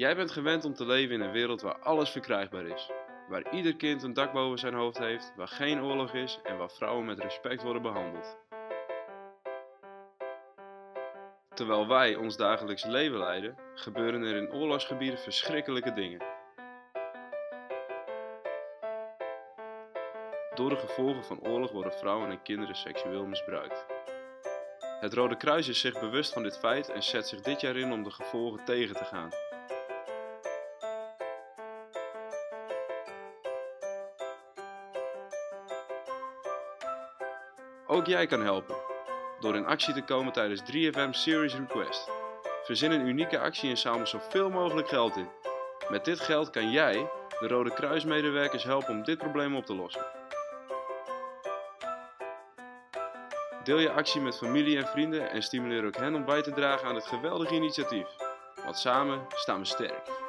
Jij bent gewend om te leven in een wereld waar alles verkrijgbaar is. Waar ieder kind een dak boven zijn hoofd heeft, waar geen oorlog is en waar vrouwen met respect worden behandeld. Terwijl wij ons dagelijks leven leiden, gebeuren er in oorlogsgebieden verschrikkelijke dingen. Door de gevolgen van oorlog worden vrouwen en kinderen seksueel misbruikt. Het Rode Kruis is zich bewust van dit feit en zet zich dit jaar in om de gevolgen tegen te gaan. Ook jij kan helpen door in actie te komen tijdens 3FM Series Request. Verzin een unieke actie en zamel zoveel mogelijk geld in. Met dit geld kan jij de Rode Kruismedewerkers helpen om dit probleem op te lossen. Deel je actie met familie en vrienden en stimuleer ook hen om bij te dragen aan dit geweldige initiatief. Want samen staan we sterk.